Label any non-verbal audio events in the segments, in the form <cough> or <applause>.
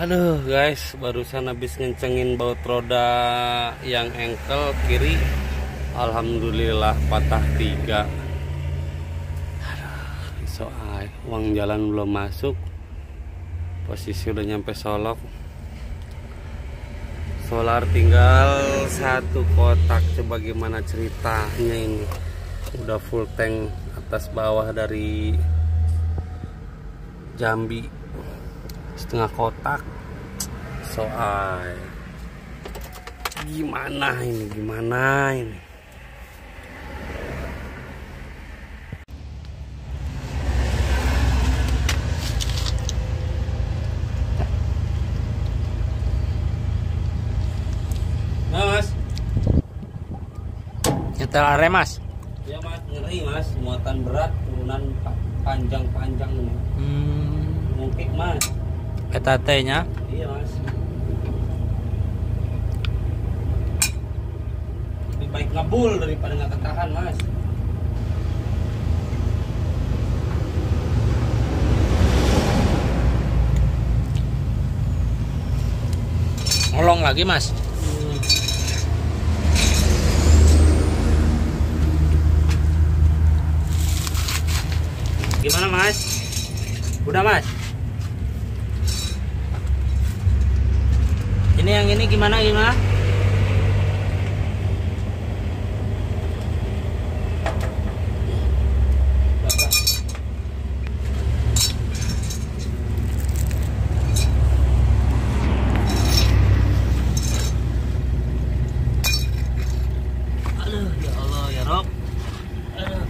Aduh guys, barusan habis ngencengin baut roda yang engkel kiri. Alhamdulillah patah tiga. Soal uang jalan belum masuk. Posisi udah nyampe Solok. Solar tinggal satu kotak. Coba gimana ceritanya ini? Udah full tank atas bawah dari Jambi setengah kotak. Soal. Gimana ini? Gimana ini? Mas, Nyetel are mas. ya mas. Ngeri mas, muatan berat, turunan pa- panjang-panjang ini. Hmm, Mungkin mas, eta iya mas. Lebih baik ngabul daripada nggak ketahan mas. ngolong lagi mas. Gimana mas? Udah mas? Ini yang ini gimana gimana? Aduh, ya Allah ya Rob. Aduh.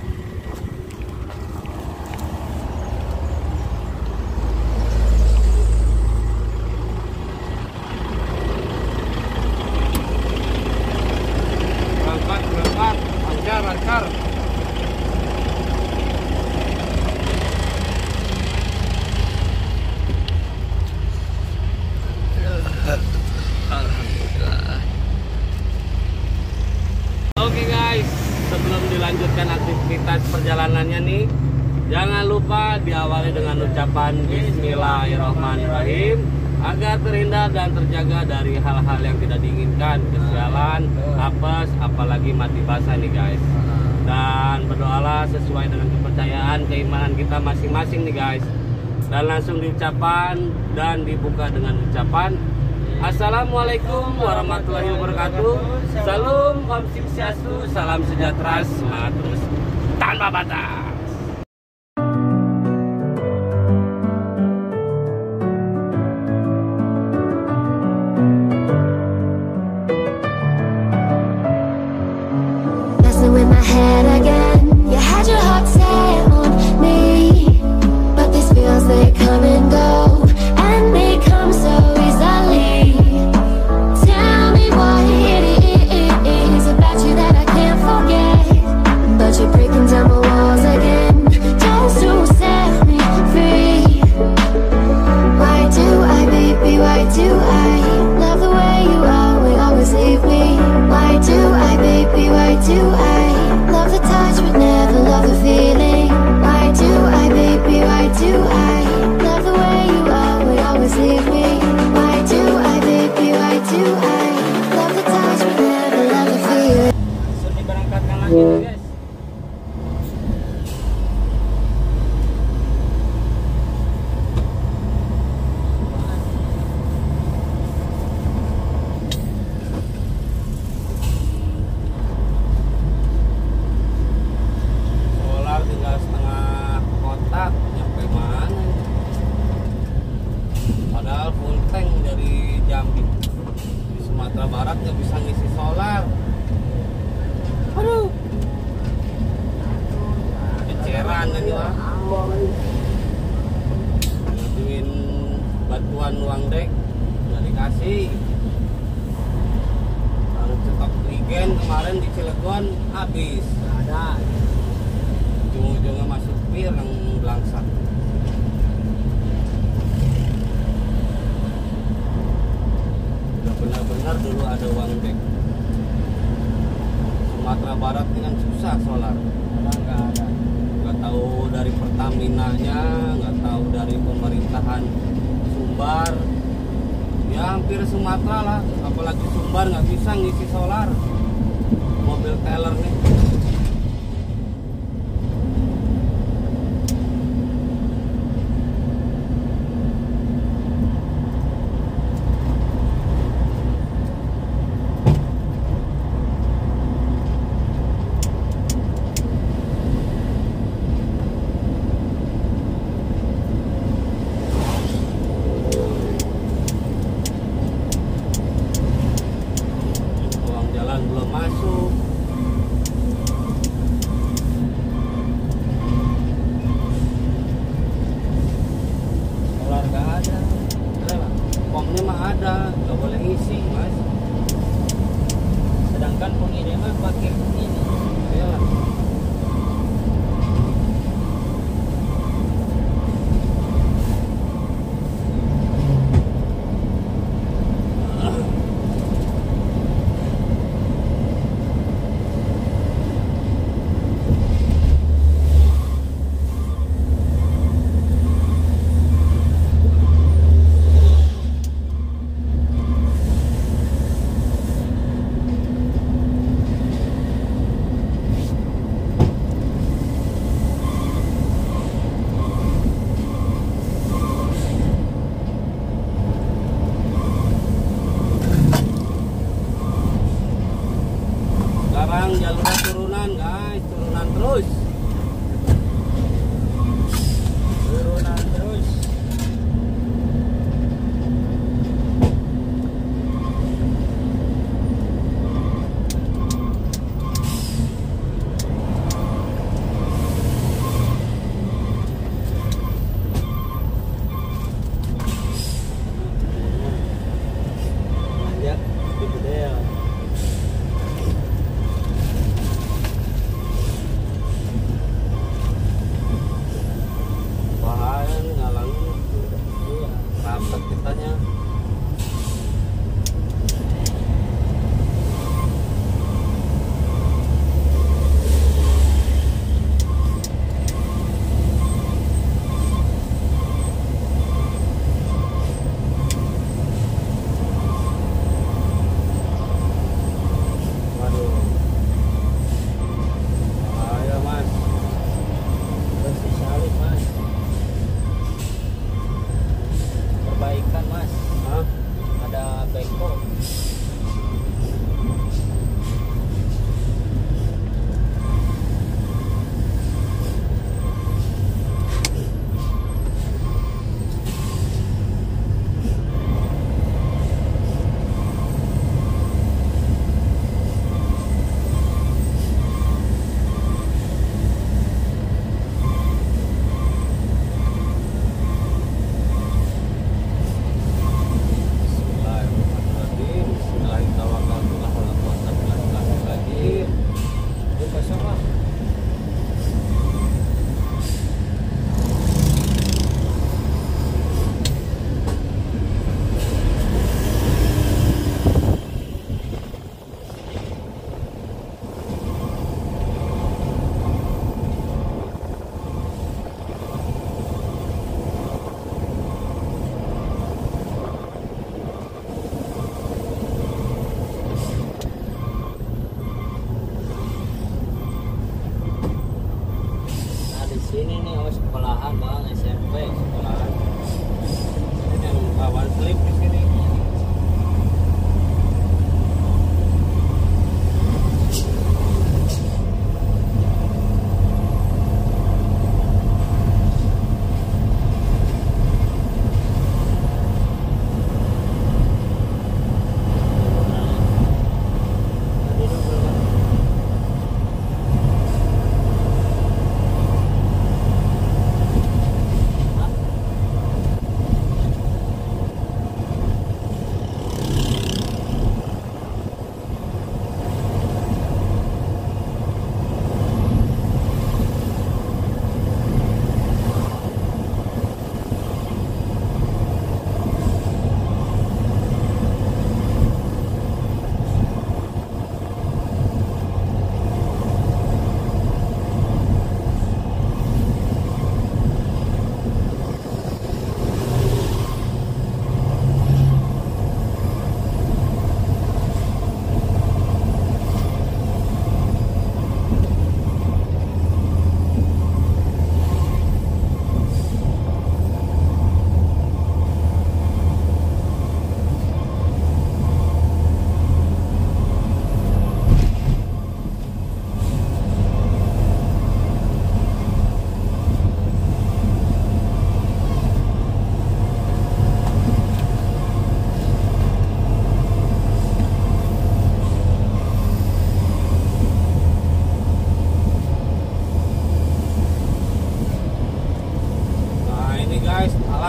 Berangkat, berangkat, lancar, lancar. Alhamdulillah. Oke guys, sebelum dilanjutkan aktivitas perjalanannya nih, jangan lupa diawali dengan ucapan Bismillahirrahmanirrahim agar terhindar dan terjaga dari hal-hal yang tidak diinginkan, kesialan, apes, apalagi mati basah nih guys. Dan berdoalah sesuai dengan kepercayaan, keimanan kita masing-masing nih guys. Dan langsung diucapkan dan dibuka dengan ucapan Assalamualaikum warahmatullahi wabarakatuh. Salam Om Swastiastu, salam sejahtera, semangat terus tanpa batas. Kemarin di Cilegon habis. Ada. Ujung-ujungnya masuk pir yang belangsak. Udah benar-benar dulu ada uang dek. Sumatera Barat ini kan susah solar. Nggak ada. Nggak tahu dari Pertamina nya, nggak tahu dari pemerintahan Sumbar. ya hampir Sumatera lah apalagi Sumbar nggak bisa ngisi solar mobil teller nih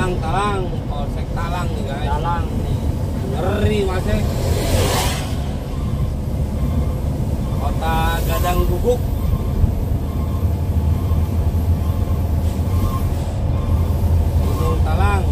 Talang, Talang, oh, Polsek Talang nih guys. Talang nih. Ngeri masih. Ya. Kota Gadang Guguk. Gunung Talang.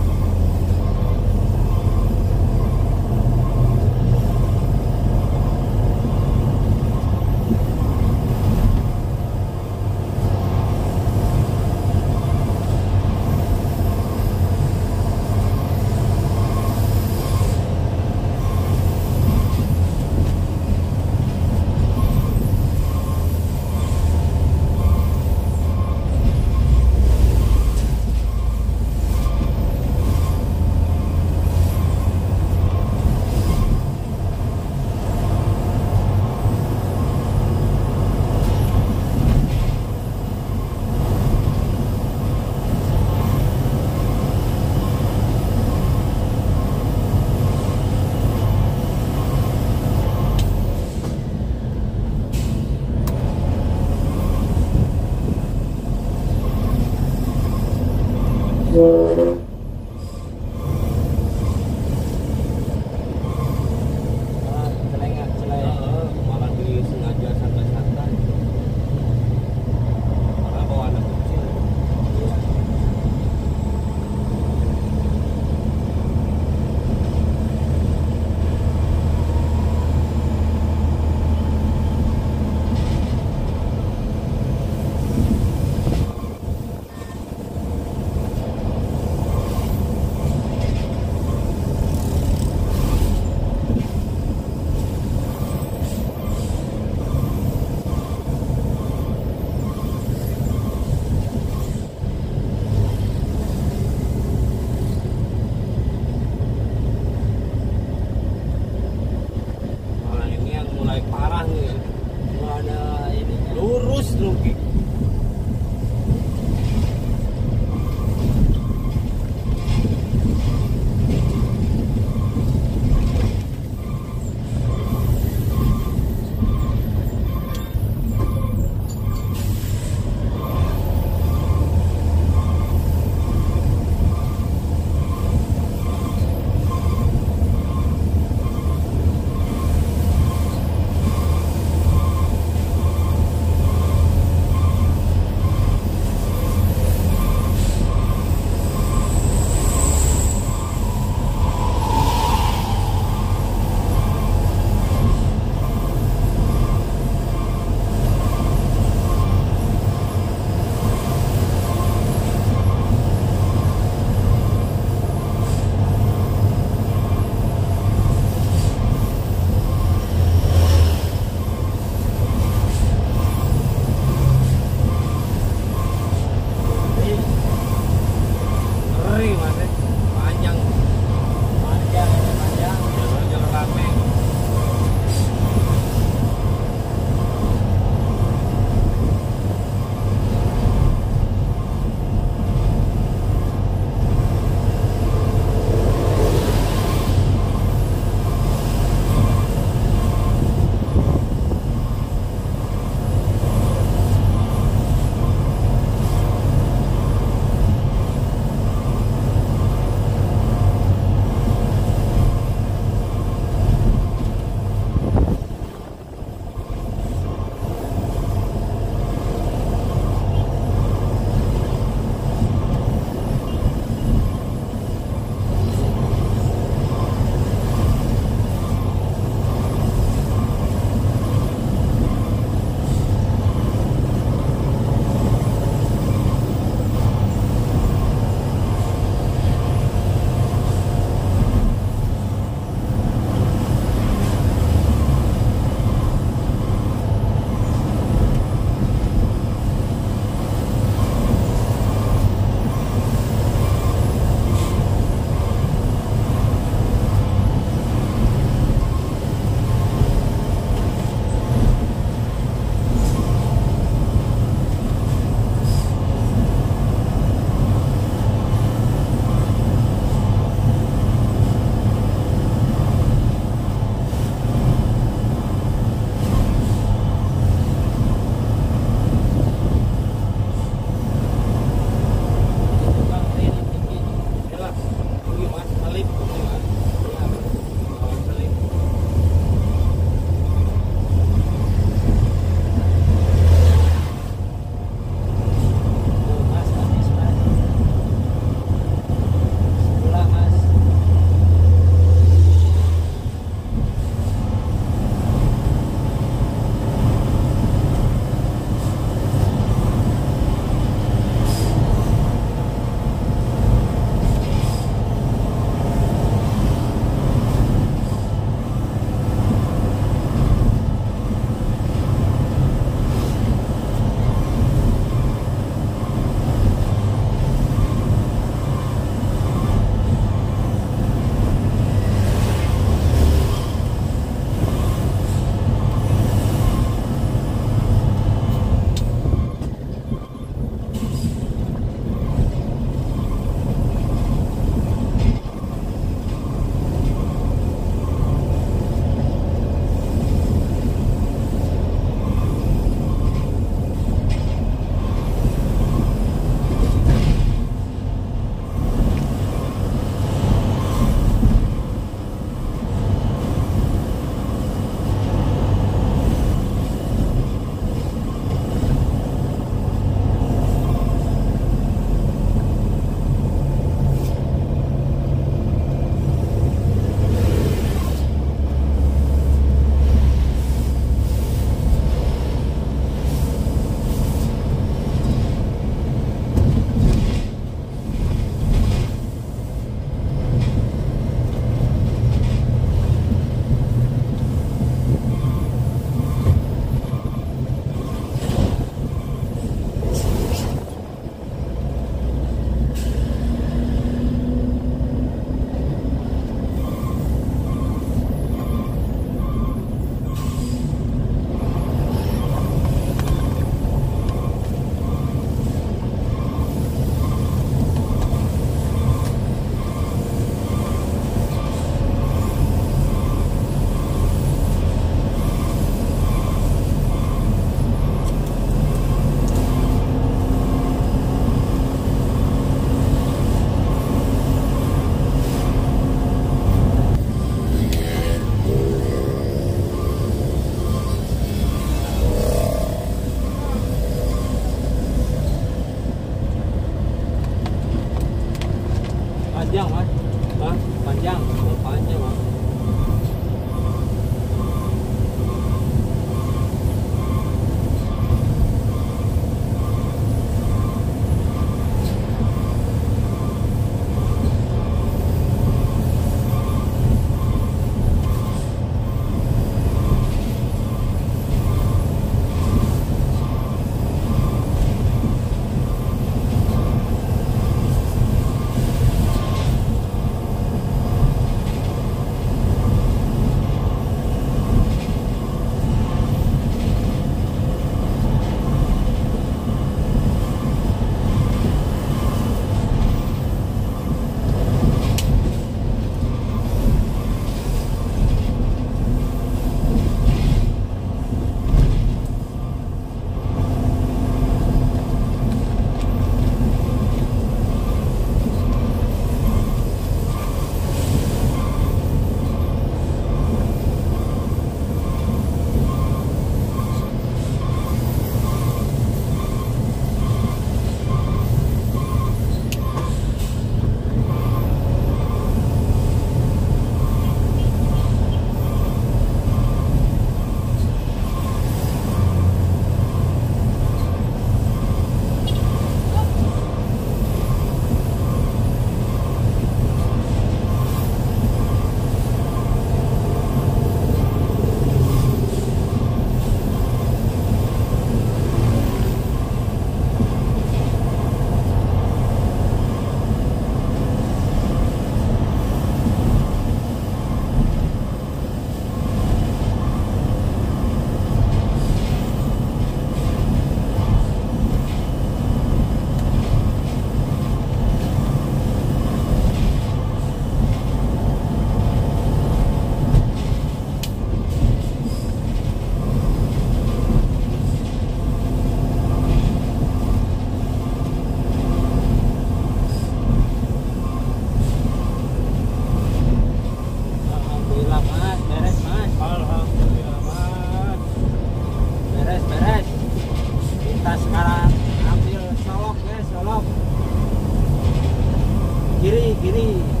Kiri,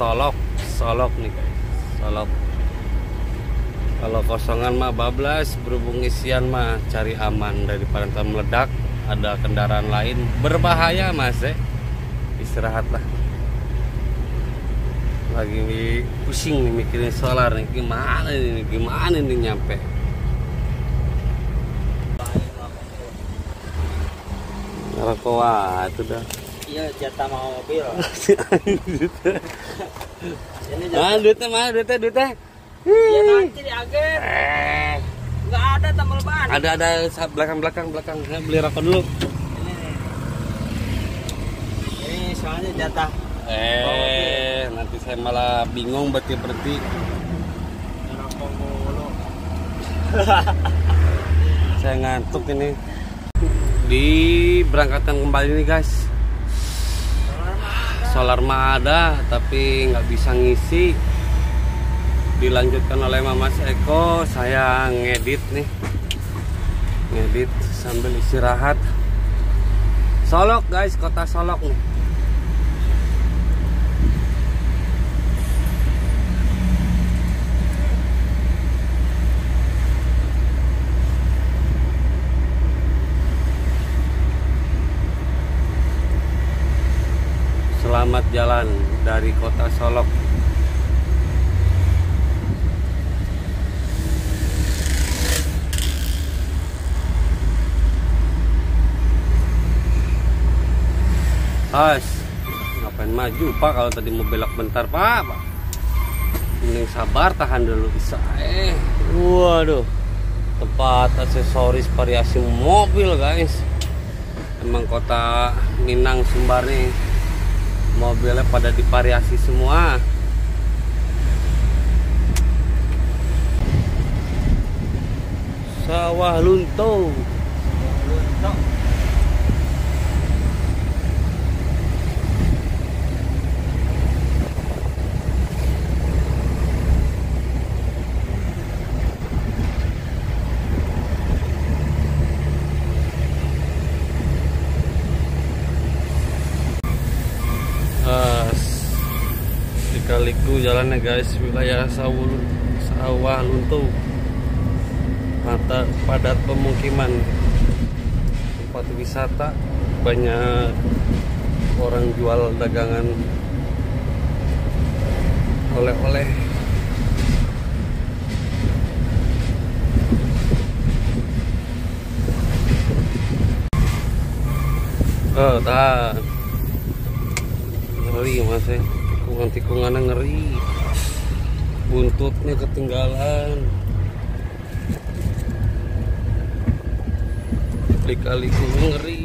Solok Solok nih guys. Solok. Kalau kosongan mah bablas berhubung isian mah cari aman daripada ntar meledak ada kendaraan lain. Berbahaya mas eh. Istirahatlah. Lagi pusing nih mikirin solar nih. Gimana ini gimana nih nyampe? Rokok itu dah. Iya jatah mau mobil. <laughs> Ini Ah, duitnya mana? Duitnya, duitnya. Ya nanti di agen. Eh, Nggak ada tambal ban. ada ada belakang belakang belakang. Saya beli rokok dulu. Ini. Ini soalnya jatah Eh, nanti saya malah bingung berarti berhenti. rokok mulu. <laughs> Saya ngantuk ini. Di berangkatan kembali nih guys. Solar mah ada, tapi nggak bisa ngisi. Dilanjutkan oleh Mama Eko, saya ngedit nih. Ngedit sambil istirahat. Solok guys, kota Solok nih. Selamat jalan dari kota Solok. As, ngapain maju pak kalau tadi mau belok bentar pak, pak. Mending sabar tahan dulu bisa. Eh, waduh, tempat aksesoris variasi mobil guys. Emang kota Minang Sumbar nih mobilnya pada divariasi semua. Sawah lunto guys wilayah sawul sawah lunto mata padat pemukiman. Tempat wisata banyak orang jual dagangan oleh-oleh. Oh tahan ngeri mas ya tikungan-tikungannya ngeri buntutnya ketinggalan kali-kali ngeri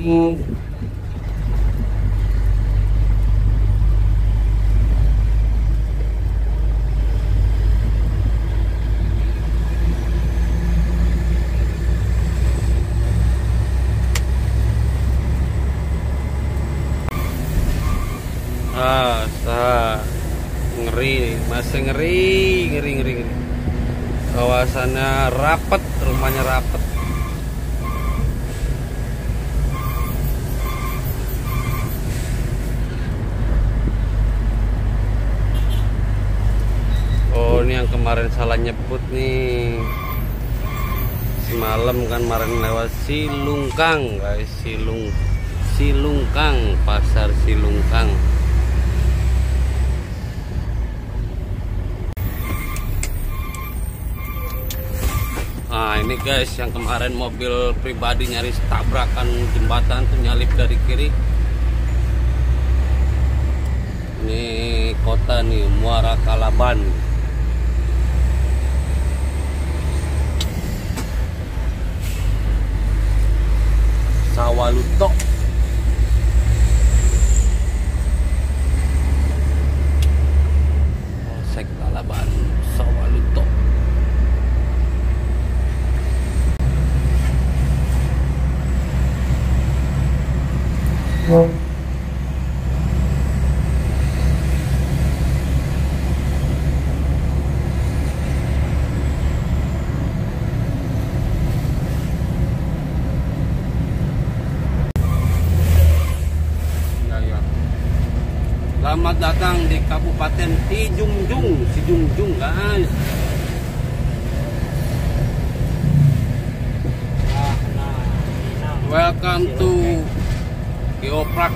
Ah, sah. ngeri, masih ngeri. Kawasannya rapet, rumahnya rapet. Oh, ini yang kemarin salah nyebut nih. Semalam kan kemarin lewat Silungkang, guys, Silung Silungkang, pasar Silungkang. Nah ini guys yang kemarin mobil pribadi nyaris tabrakan jembatan tuh nyalip dari kiri. Ini kota nih Muara Kalaban. Sawaluto Selamat datang di Kabupaten Sijungjung, Sijungjung guys. Welcome to Geoprak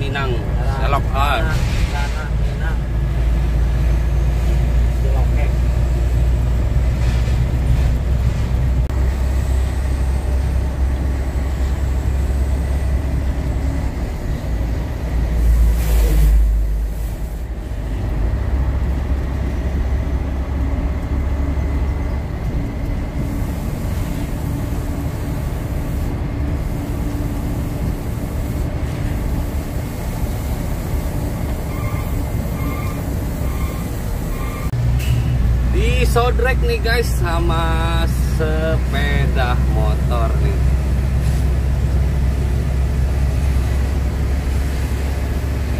Minang Selok Art. Di sodrek nih guys sama sepeda motor nih.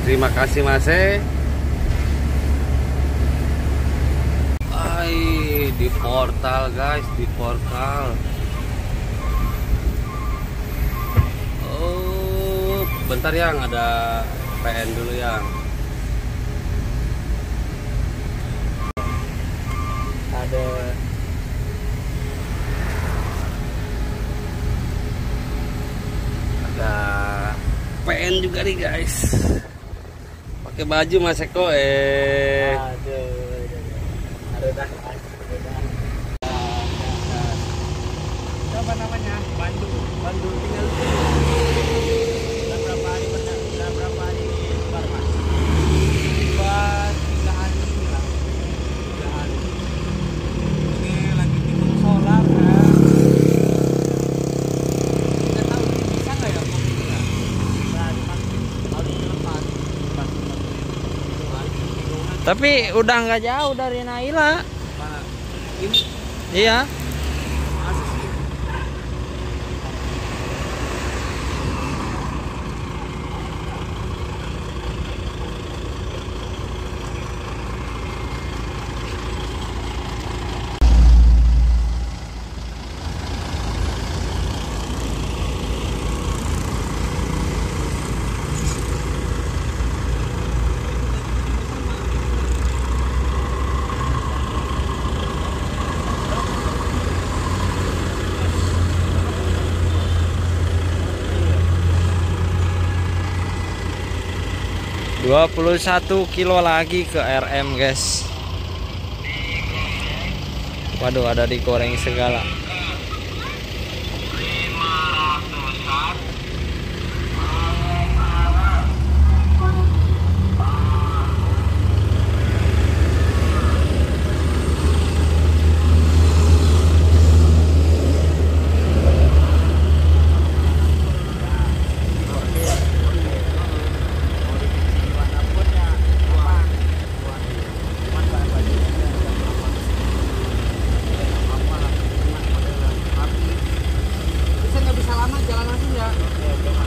Terima kasih Mas E. Ay, di portal guys, di portal. Oh, bentar yang ada PN dulu yang. Ada PN juga nih guys pakai baju Mas Eko eh Aduh. Aduh dah. Aduh dah. Siapa namanya? Bandung. Bandung tinggal di Udah berapa hari pernah? Udah berapa hari keluar mas? Dua tiga hari lah. Tiga hari. Ini lagi tidur solar kan. Kita tahu ini bisa nggak ya mobilnya? Nah, pasti harus dilepas. Pasti Tapi udah nggak jauh dari Naila. Mana? Ini Iya. 21 kilo lagi ke RM guys. Waduh ada digoreng segala.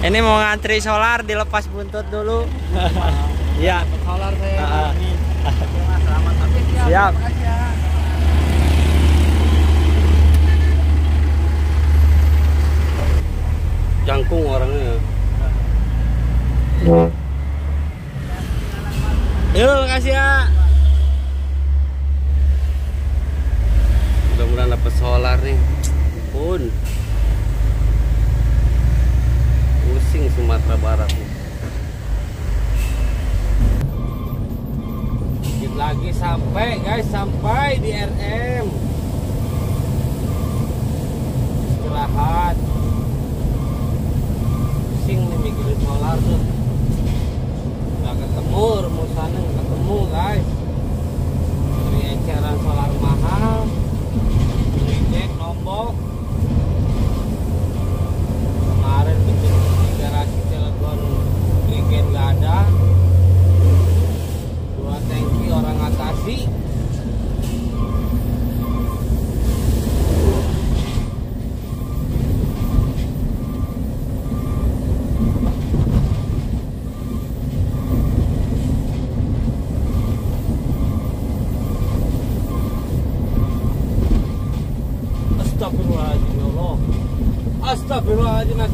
Ini mau ngantri solar dilepas buntut dulu. <laughs> Iya. Solar saya. Ah, ah. <laughs> Selamat tapi Siap. Ya. jangkung orangnya Yuk, makasih ya. mudah-mudahan dapat solar nih pun pusing Sumatera Barat. Nih. Dikit lagi sampai guys sampai di RM istirahat. Pusing nih mikirin solar tuh nggak ketemu rumusannya nggak ketemu guys. Dari eceran solar mahal. Reject nombok kemarin bikin di garasi Cilegon weekend nggak ada. Dua tangki orang atasi. Astagfirullahaladzim ya Allah. Astagfirullahaladzim Mas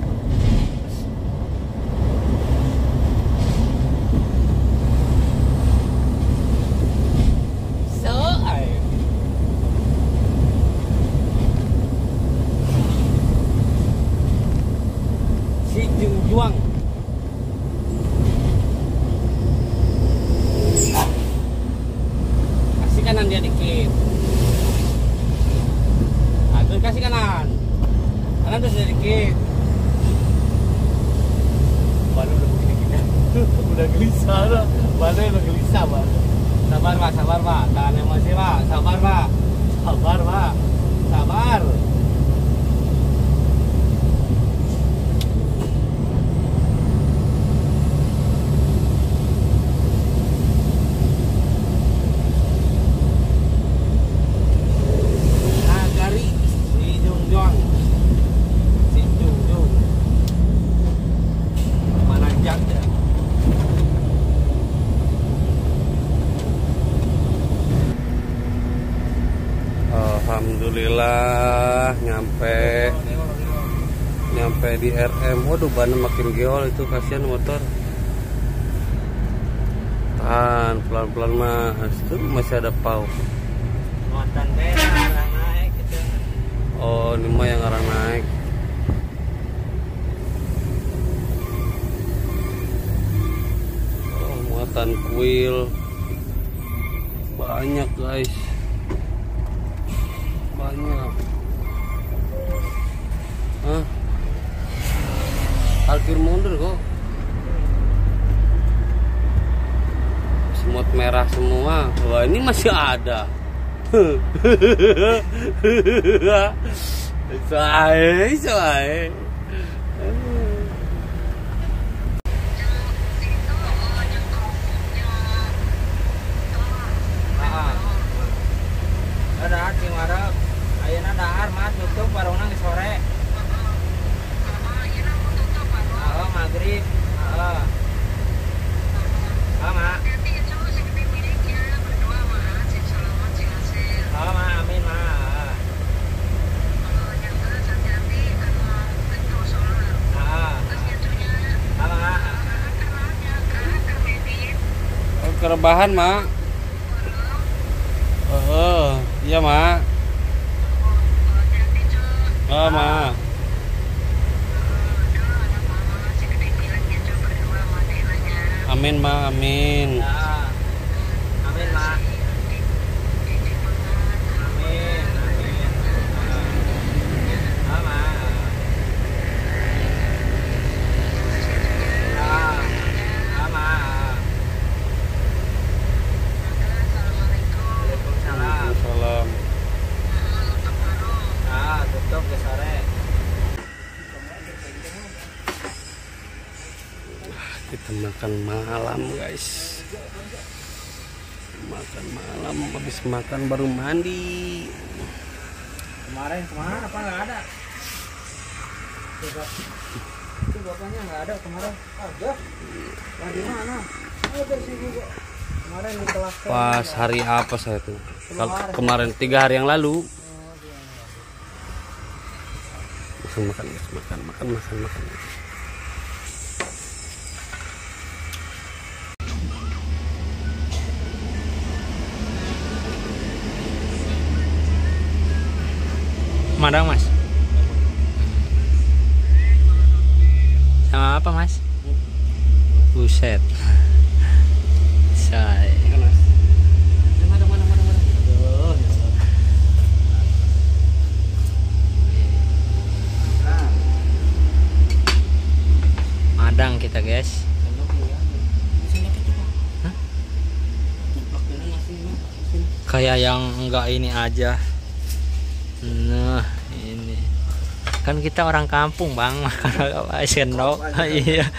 itu kasihan motor tahan pelan-pelan mas itu masih ada pau Muatan beda arah naik gitu. Oh, ini mah yang orang naik. Oh, muatan kuil. Banyak, guys. Banyak. Parkir mundur kok. Semut merah semua. Wah, ini masih ada. <laughs> Soai. mà. Makan malam, guys. Makan malam, habis makan baru mandi. Kemarin ke mana apa nggak ada? Itu bapaknya nggak ada kemarin. Ada. Nah, di mana? Ada sih juga. Kemarin di kelas Pas hari apa saya tuh? Kal- Kemarin tiga hari yang lalu. Makan makan guys, makan makan makan makan. Madang mas. Sama apa mas? Buset. <laughs> Say. Madang kita guys. Kayak yang enggak ini aja. Nah, ini. Kan kita orang kampung, Bang. Makan apa sendok. Iya.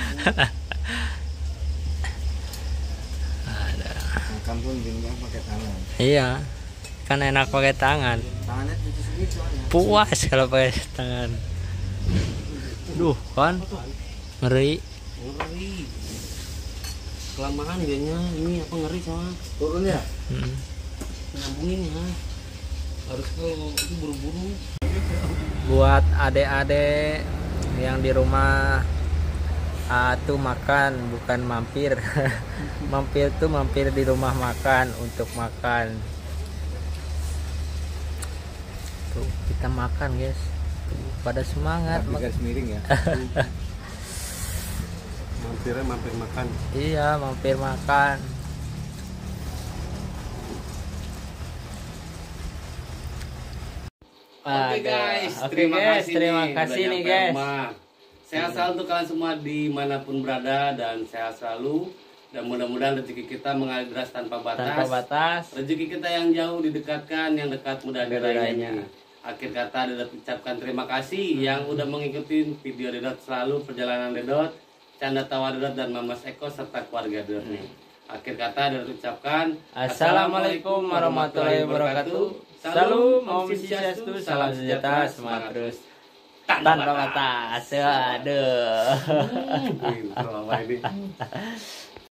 Ada. Kampung pakai tangan. Iya. Kan enak pakai tangan. Tangannya. Puas kalau pakai tangan. Duh, kan ngeri. ngeri kelamaan dianya ini apa ngeri sama Turun ya? Hmm. nyambungin ya harus kalau itu buru-buru Buat adik-adik yang di rumah ah, tuh makan bukan mampir. <laughs> mampir tuh mampir di rumah makan untuk makan. Tuh, kita makan, guys. Tuh, pada semangat. Garis miring ya. <laughs> mampirnya mampir makan Iya, mampir makan. Oke guys, Oke terima guys, kasih terima nih, kasih nih guys. rumah. Sehat selalu untuk kalian semua di mana pun berada dan sehat selalu dan mudah-mudahan rezeki kita mengalir deras tanpa batas. Tanpa batas. Rezeki kita yang jauh didekatkan, yang dekat mudah diraihnya. Akhir kata Dedot ucapkan terima kasih yang udah mengikuti video Dedot selalu perjalanan Dedot, canda tawa Dedot dan Mamas Eko serta keluarga Dedot nih. Akhir kata Dedot ucapkan Assalamualaikum warahmatullahi wabarakatuh. Salam, Om Swastiastu, salam sejahtera, semangat terus. Tanpa batas. Aduh. Hmm, <laughs> ini?